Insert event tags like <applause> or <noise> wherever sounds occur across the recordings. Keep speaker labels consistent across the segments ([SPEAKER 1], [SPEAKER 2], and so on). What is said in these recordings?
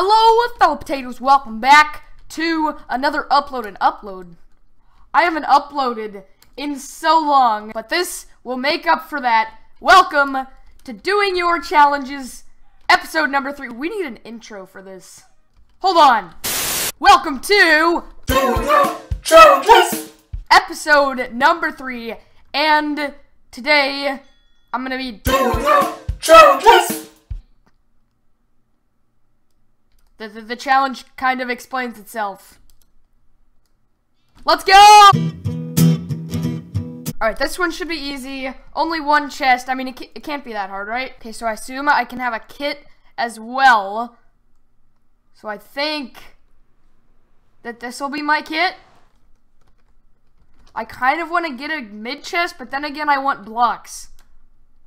[SPEAKER 1] Hello, fellow potatoes. Welcome back to another upload and upload. I haven't uploaded in so long, but this will make up for that. Welcome to Doing Your Challenges, episode number three. We need an intro for this. Hold on. Welcome to
[SPEAKER 2] Doing Your Challenges!
[SPEAKER 1] episode number three, and today I'm gonna be
[SPEAKER 2] Doing Your Challenges!
[SPEAKER 1] The, the, the challenge kind of explains itself. Let's go! Alright, this one should be easy. Only one chest. I mean, it, it can't be that hard, right? Okay, so I assume I can have a kit as well. So I think that this will be my kit. I kind of want to get a mid chest, but then again, I want blocks.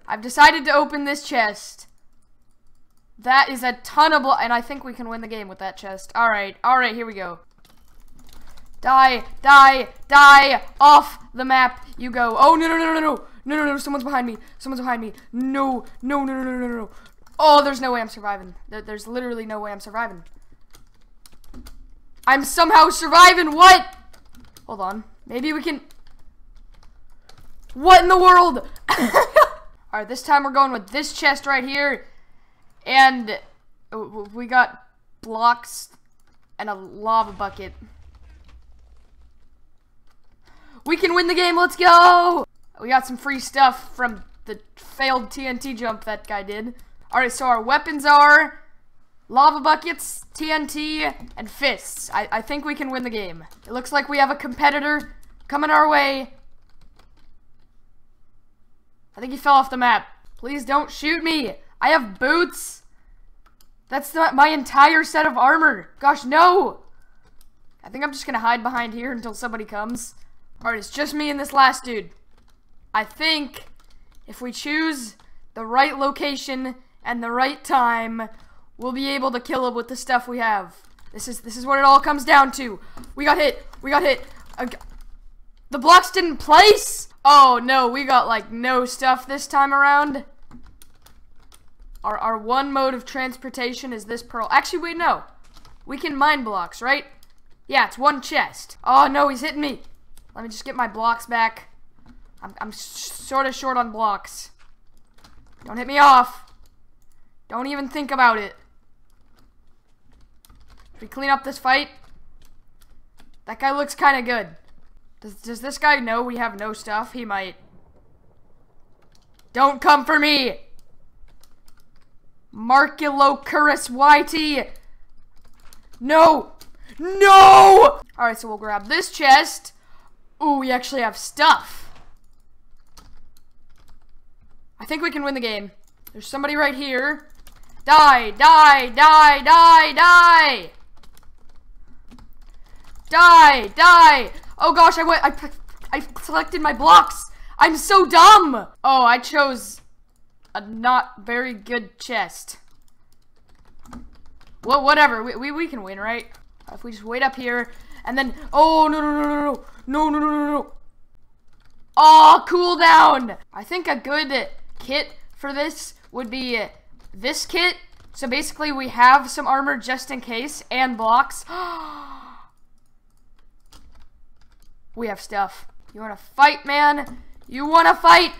[SPEAKER 1] I've decided to open this chest. That is a ton of blo- and I think we can win the game with that chest. Alright, alright, here we go. Die, die, die, off the map you go. Oh, no, no, no, no, no, no, no, no, someone's behind me. Someone's behind me. No, no, no, no, no, no, no. Oh, there's no way I'm surviving. There, there's literally no way I'm surviving. I'm somehow surviving, what? Hold on. Maybe we can... What in the world? Alright, this time we're going with this chest right here. And uh, we got blocks and a lava bucket. We can win the game, let's go! We got some free stuff from the failed TNT jump that guy did. Alright, so our weapons are lava buckets, TNT, and fists. I, I think we can win the game. It looks like we have a competitor coming our way. I think he fell off the map. Please don't shoot me. I have boots. That's not my entire set of armor. Gosh, no. I think I'm just gonna hide behind here until somebody comes. Alright, it's just me and this last dude. I think if we choose the right location and the right time, we'll be able to kill him with the stuff we have. This is this is what it all comes down to. We got hit. We got hit. Uh, the blocks didn't place. Oh no, we got like no stuff this time around. Our, our one mode of transportation is this pearl. Actually, wait, no. We can mine blocks, right? Yeah, it's one chest. Oh, no, he's hitting me. Let me just get my blocks back. I'm, I'm sort of short on blocks. Don't hit me off. Don't even think about it. Should we clean up this fight? That guy looks kind of good. Does, does this guy know we have no stuff? He might. Don't come for me! Marculocurus YT. No! No! Alright, so we'll grab this chest. Ooh, we actually have stuff. I think we can win the game. There's somebody right here. Die, die, die, die, die! Die, die! Oh gosh, I went, I, I selected my blocks! I'm so dumb! Oh, I chose a not very good chest. Well, whatever. We, we, we can win, right? If we just wait up here, and then... Oh, no, no, no, no, no. No, no, no, no, no. Oh, cool down. I think a good kit for this would be this kit. So basically, we have some armor just in case, and blocks. <gasps> we have stuff. You want to fight, man? You want to fight?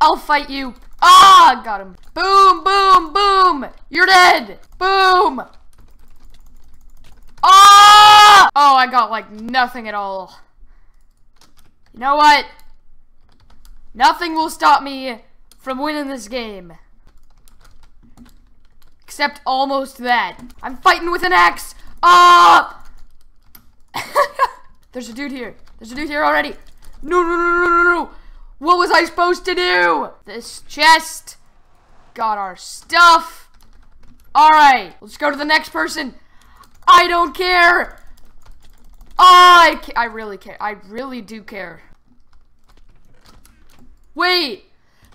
[SPEAKER 1] I'll fight you. Ah, got him. Boom, boom, boom. You're dead. Boom. Ah! Oh, I got like nothing at all. You know what? Nothing will stop me from winning this game. Except almost that. I'm fighting with an axe. Ah! <laughs> There's a dude here. There's a dude here already. No, no, no, no, no, no. What was I supposed to do? This chest got our stuff. All right, let's go to the next person. I don't care. I, ca I really care. I really do care. Wait,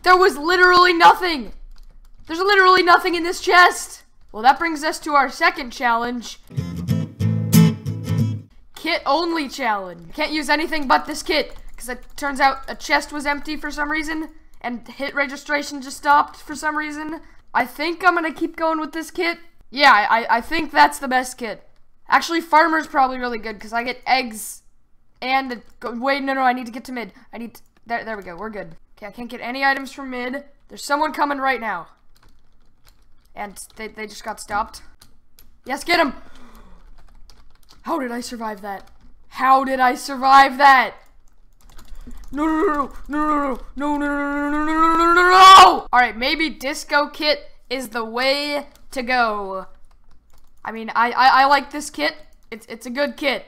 [SPEAKER 1] there was literally nothing. There's literally nothing in this chest. Well, that brings us to our second challenge. Kit only challenge. Can't use anything but this kit. Because it turns out a chest was empty for some reason. And hit registration just stopped for some reason. I think I'm going to keep going with this kit. Yeah, I, I think that's the best kit. Actually, farmer's probably really good because I get eggs and wait, no, no, I need to get to mid. I need to, there, there we go. We're good. Okay, I can't get any items from mid. There's someone coming right now, and they they just got stopped. Yes, get him. How did I survive that? How did I survive that? No, no, no, no, no, no, no, no, no, no, no, no, no! All right, maybe disco kit is the way to go. I mean, I, I, I like this kit. It's, it's a good kit.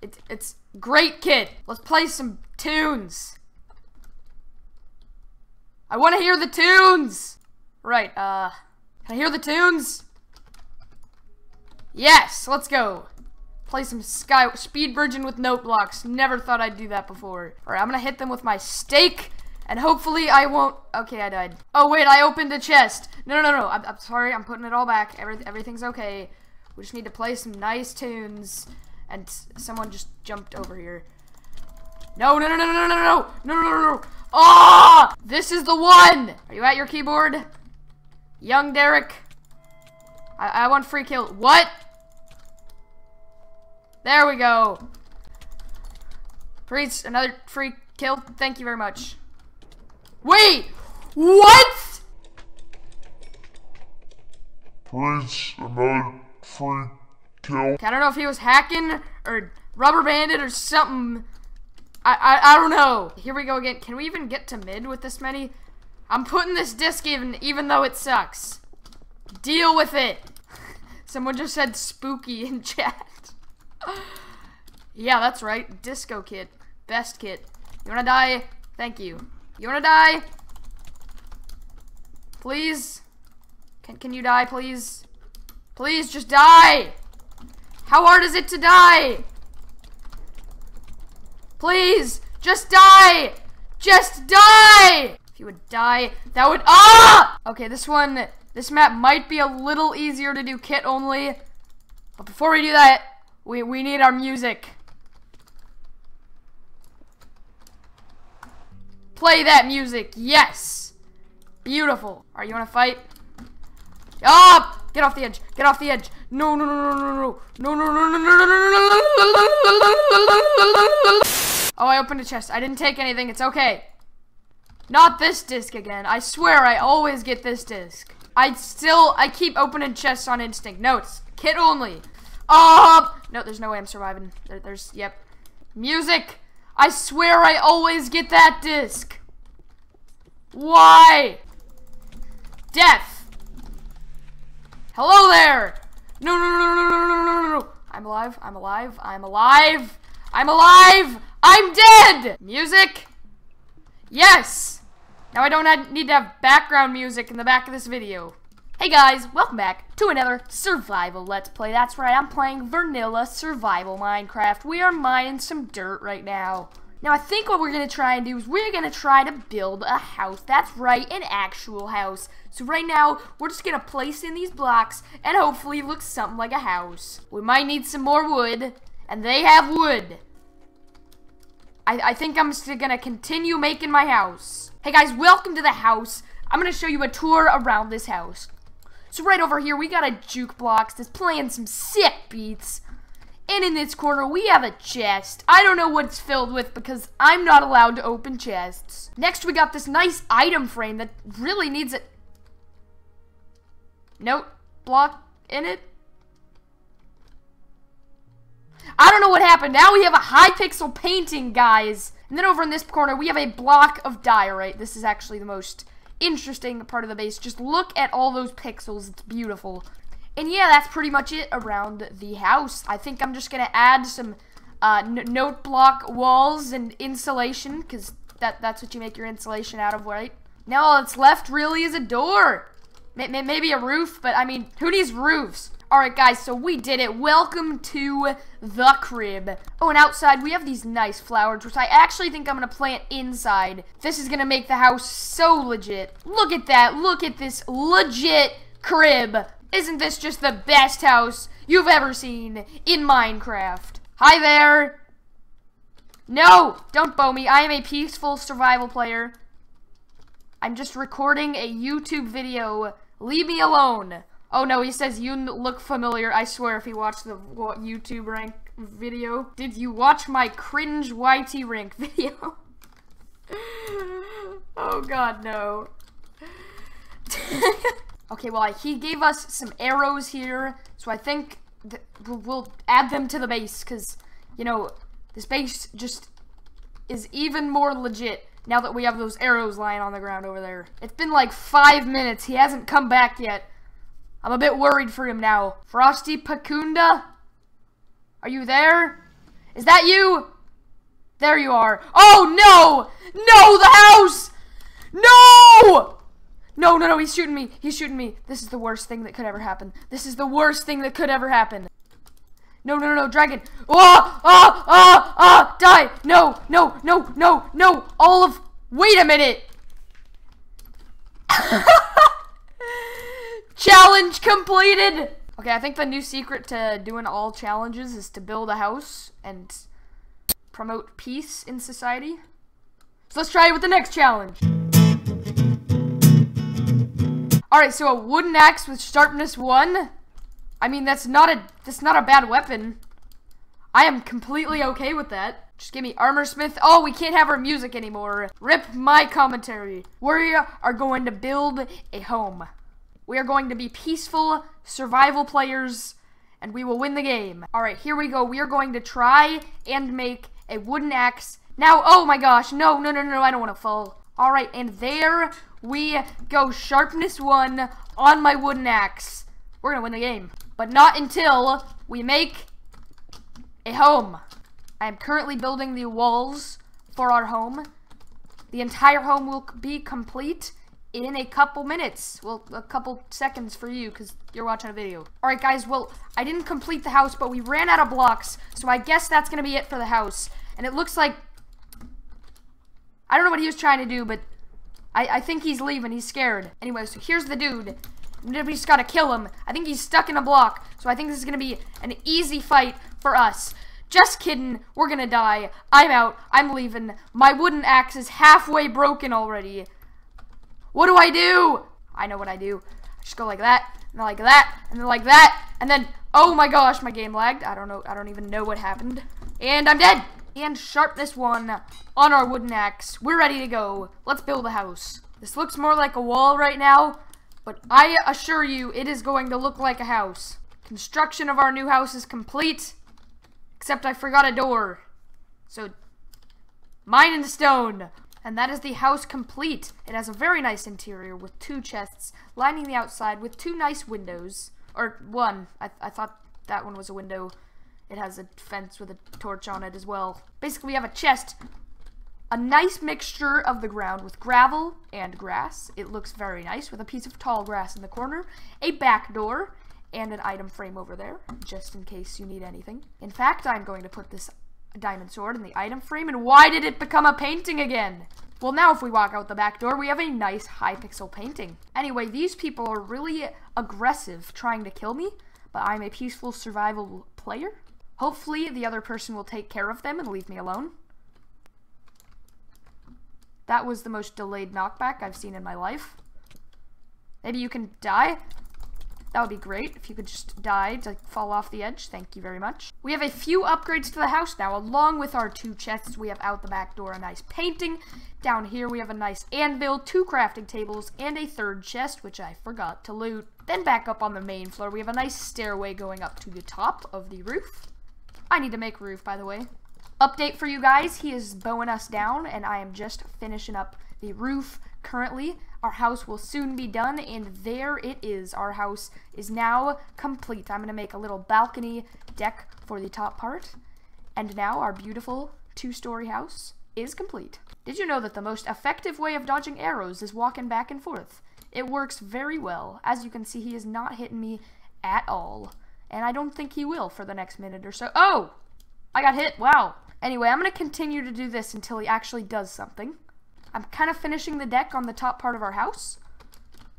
[SPEAKER 1] It's, it's great kit. Let's play some tunes. I want to hear the tunes. Right, uh, can I hear the tunes? Yes, let's go. Play some sky speed bridging with note blocks. Never thought I'd do that before. All right, I'm gonna hit them with my stake. And hopefully I won't... Okay, I died. Oh, wait, I opened a chest. No, no, no, no. I'm, I'm sorry. I'm putting it all back. Every, everything's okay. We just need to play some nice tunes. And someone just jumped over here. No, no, no, no, no, no, no, no, no, no, no. Ah! This is the one! Are you at your keyboard? Young Derek. I, I want free kill. What? There we go. Free, another free kill. Thank you very much. Wait! What?
[SPEAKER 2] Please, another free kill.
[SPEAKER 1] I don't know if he was hacking or rubber banded or something. I, I, I don't know. Here we go again. Can we even get to mid with this many? I'm putting this disc even, even though it sucks. Deal with it. <laughs> Someone just said spooky in <laughs> chat. Yeah, that's right. Disco kit. Best kit. You wanna die? Thank you. You wanna die? Please? Can, can you die, please? Please, just die! How hard is it to die? Please, just die! Just die! If you would die, that would- Ah! Okay, this one, this map might be a little easier to do kit only. But before we do that, we, we need our music. Play that music, yes! Beautiful. Alright, you wanna fight? Up! Get off the edge. Get off the edge. No, no, no, no, no, no, no, no, no, no, no, no, no, Oh, I opened a chest. I didn't take anything. It's okay. Not this disc again. I swear I always get this disc. I still, I keep opening chests on instinct. No, it's kit only. Oh, no, there's no way I'm surviving. There, there's, yep. Music. I swear I always get that disc. Why? Death. Hello there! No, no, no, no, no, no, no, no, I'm alive, I'm alive, I'm alive! I'm alive! I'm dead! Music? Yes! Now I don't need to have background music in the back of this video. Hey guys, welcome back to another survival let's play. That's right, I'm playing Vanilla Survival Minecraft. We are mining some dirt right now. Now, I think what we're going to try and do is we're going to try to build a house. That's right, an actual house. So right now, we're just going to place in these blocks and hopefully it looks something like a house. We might need some more wood, and they have wood. I, I think I'm just going to continue making my house. Hey guys, welcome to the house. I'm going to show you a tour around this house. So right over here, we got a jukebox that's playing some sick beats. And in this corner, we have a chest. I don't know what it's filled with because I'm not allowed to open chests. Next, we got this nice item frame that really needs a note block in it. I don't know what happened. Now we have a Hypixel painting, guys. And then over in this corner, we have a block of diorite. This is actually the most interesting part of the base. Just look at all those pixels. It's beautiful. And yeah, that's pretty much it around the house. I think I'm just going to add some uh, note block walls and insulation, because that, that's what you make your insulation out of, right? Now all that's left really is a door. Maybe a roof, but I mean, who needs roofs? Alright guys, so we did it. Welcome to the crib. Oh, and outside we have these nice flowers, which I actually think I'm going to plant inside. This is going to make the house so legit. Look at that. Look at this legit crib. Isn't this just the best house you've ever seen in Minecraft? Hi there! No! Don't bow me. I am a peaceful survival player. I'm just recording a YouTube video. Leave me alone. Oh no, he says you look familiar. I swear if he watched the YouTube rank video. Did you watch my cringe YT rank <laughs> video? oh god, no. <laughs> okay, well, he gave us some arrows here, so I think we'll add them to the base, because, you know, this base just is even more legit now that we have those arrows lying on the ground over there. It's been like five minutes. He hasn't come back yet. I'm a bit worried for him now. Frosty Pacunda? Are you there? Is that you? There you are. Oh, no! No, the house! No! No, no, no, he's shooting me. He's shooting me. This is the worst thing that could ever happen. This is the worst thing that could ever happen. No, no, no, no, dragon. Oh, ah, ah, ah, die. No, no, no, no, no. All of, wait a minute. <laughs> Challenge completed. Okay, I think the new secret to doing all challenges is to build a house and promote peace in society. So let's try it with the next challenge. Alright, so a wooden axe with sharpness one. I mean, that's not a that's not a bad weapon. I am completely okay with that. Just give me armor smith. Oh, we can't have our music anymore. Rip my commentary. We are going to build a home. We are going to be peaceful survival players and we will win the game. All right, here we go. We are going to try and make a wooden axe. Now, oh my gosh, no, no, no, no, I don't want to fall. All right, and there we go. Sharpness one on my wooden axe. We're gonna win the game, but not until we make a home. I am currently building the walls for our home. The entire home will be complete in a couple minutes. Well, a couple seconds for you because you're watching a video. All right, guys. Well, I didn't complete the house, but we ran out of blocks, so I guess that's gonna be it for the house. And it looks like I don't know what he was trying to do, but I, I think he's leaving. He's scared. Anyway, so here's the dude. We just gotta kill him. I think he's stuck in a block, so I think this is gonna be an easy fight for us. Just kidding. We're gonna die. I'm out. I'm leaving. My wooden axe is halfway broken already. What do I do? I know what I do. I just go like that, and like that, and then like that, and then oh my gosh, my game lagged. I don't know. I don't even know what happened. And I'm dead. And sharpness one on our wooden axe. We're ready to go. Let's build a house. This looks more like a wall right now, but I assure you it is going to look like a house. Construction of our new house is complete, except I forgot a door. So, mine in stone. And that is the house complete. It has a very nice interior with two chests lining the outside with two nice windows. Or one. I, I thought that one was a window. It has a fence with a torch on it as well. Basically, we have a chest. A nice mixture of the ground with gravel and grass. It looks very nice with a piece of tall grass in the corner. A back door and an item frame over there, just in case you need anything. In fact, I'm going to put this diamond sword in the item frame. And why did it become a painting again? Well, now if we walk out the back door, we have a nice Hypixel painting. Anyway, these people are really aggressive trying to kill me, but I'm a peaceful survival player. Hopefully, the other person will take care of them and leave me alone. That was the most delayed knockback I've seen in my life. Maybe you can die? That would be great if you could just die to fall off the edge. Thank you very much. We have a few upgrades to the house now. Along with our two chests, we have out the back door a nice painting. Down here, we have a nice anvil, two crafting tables, and a third chest, which I forgot to loot. Then back up on the main floor, we have a nice stairway going up to the top of the roof. I need to make roof, by the way. Update for you guys, he is bowing us down, and I am just finishing up the roof currently. Our house will soon be done, and there it is. Our house is now complete. I'm going to make a little balcony deck for the top part. And now our beautiful two-story house is complete. Did you know that the most effective way of dodging arrows is walking back and forth? It works very well. As you can see, he is not hitting me at all. And I don't think he will for the next minute or so. Oh! I got hit. Wow. Anyway, I'm going to continue to do this until he actually does something. I'm kind of finishing the deck on the top part of our house.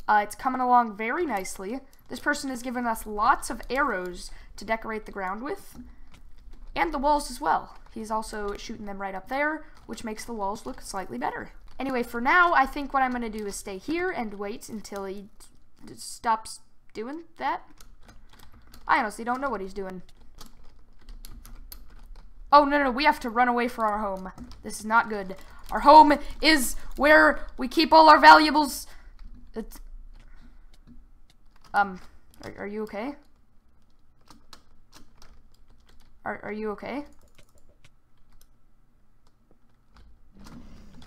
[SPEAKER 1] Uh, it's coming along very nicely. This person has given us lots of arrows to decorate the ground with. And the walls as well. He's also shooting them right up there, which makes the walls look slightly better. Anyway, for now, I think what I'm going to do is stay here and wait until he stops doing that? I honestly don't know what he's doing. Oh, no, no, we have to run away from our home. This is not good. Our home is where we keep all our valuables. It's... Um, are, are you okay? Are, are you okay?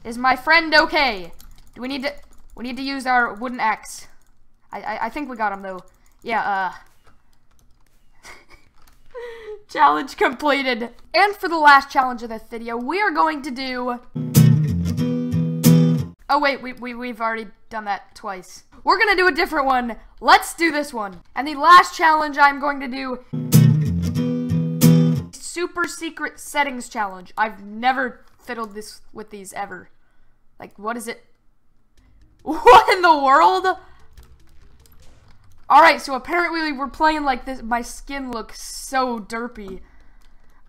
[SPEAKER 1] Is my friend okay? Do we need to... We need to use our wooden axe. I, I, I think we got him, though. Yeah, uh... <laughs> challenge completed. And for the last challenge of this video, we are going to do... Oh, wait, we, we, we've already done that twice. We're gonna do a different one. Let's do this one. And the last challenge I'm going to do... Super Secret Settings Challenge. I've never fiddled this with these ever. Like, what is it? <laughs> What in the world? Alright, so apparently we're playing like this. My skin looks so derpy.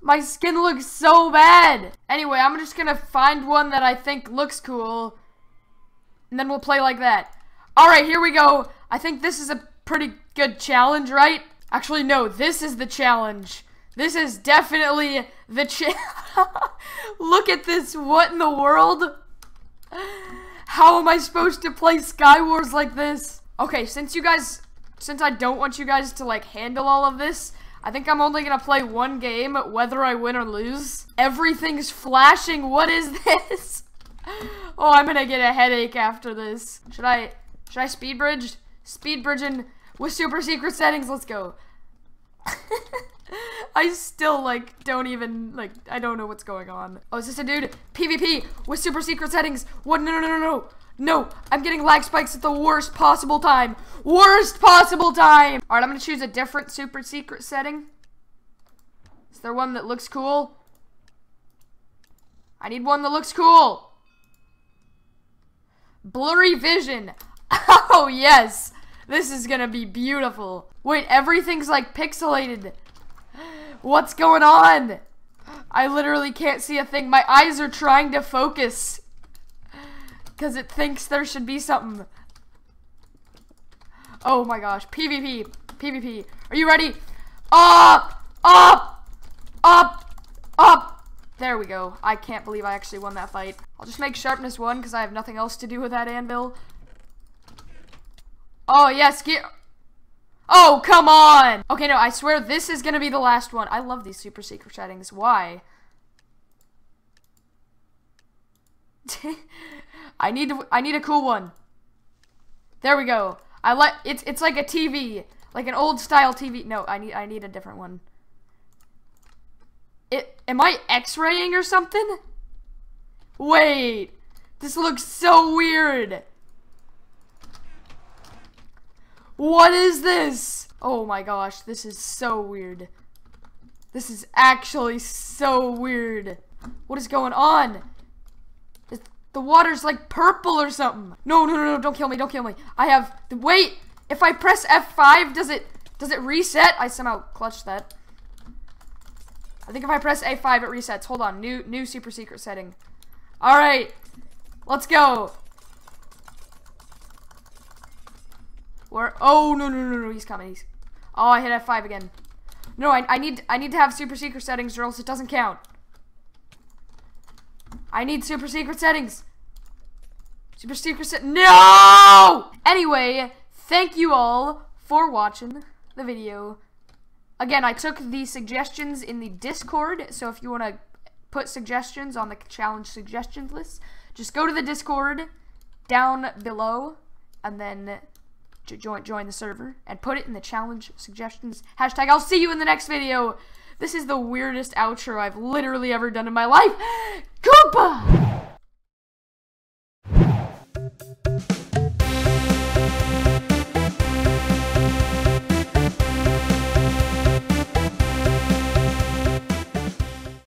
[SPEAKER 1] My skin looks so bad. Anyway, I'm just gonna find one that I think looks cool. And then we'll play like that. Alright, here we go. I think this is a pretty good challenge, right? Actually, no, this is the challenge. This is definitely the cha- <laughs> Look at this. What in the world? How am I supposed to play Skywars like this? Okay, since you guys, since I don't want you guys to like handle all of this, I think I'm only gonna play one game, whether I win or lose. Everything's flashing, what is this? <laughs> Oh, I'm gonna get a headache after this. Should I, should I speed bridge? Speed bridging with super secret settings, let's go. <laughs> I still, like, don't even, like, I don't know what's going on. Oh, is this a dude? PvP with super secret settings. What? No, no, no, no, no. No, I'm getting lag spikes at the worst possible time. Worst possible time. All right, I'm to choose a different super secret setting. Is there one that looks cool? I need one that looks cool. Blurry vision. <laughs> Oh, yes. This is to be beautiful. Wait, everything's like pixelated. <gasps> What's going on? I literally can't see a thing. My eyes are trying to focus. <sighs> Because it thinks there should be something. Oh my gosh. PvP. PvP. Are you ready? Up! Up! Up! Up! There we go. I can't believe I actually won that fight. I'll just make sharpness 1 because I have nothing else to do with that anvil. Oh, yes. Get Oh, come on! Okay, no, I swear this is gonna be the last one. I love these super secret settings. Why? <laughs> I need to, I need a cool one. There we go. I like it's it's like a TV, like an old style TV. No, I need I need a different one. It am I X-raying or something? Wait, this looks so weird. What is this? Oh my gosh, this is so weird. This is actually so weird. What is going on? The water's like purple or something. No, no, no, no, don't kill me, don't kill me. I have, the wait, if I press F5, does it, does it reset? I somehow clutched that. I think if I press A5, it resets. Hold on, new, new super secret setting. All right, let's go. Where? Oh no no no no! He's coming. He's. Oh, I hit F5 again. No, I I need I need to have super secret settings or else it doesn't count. I need super secret settings. Super secret set. No! Anyway, thank you all for watching the video. Again, I took the suggestions in the Discord, so if you want to put suggestions on the challenge suggestions list, just go to the Discord down below, and then join join the server and put it in the challenge suggestions hashtag. I'll see you in the next video. This is the weirdest outro I've literally ever done in my life. Goodbye.